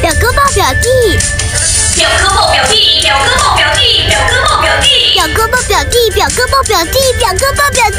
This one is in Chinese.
表哥抱表弟。表哥抱表弟表哥抱表弟表哥抱表弟。表哥抱表弟表哥抱表弟表哥抱表弟。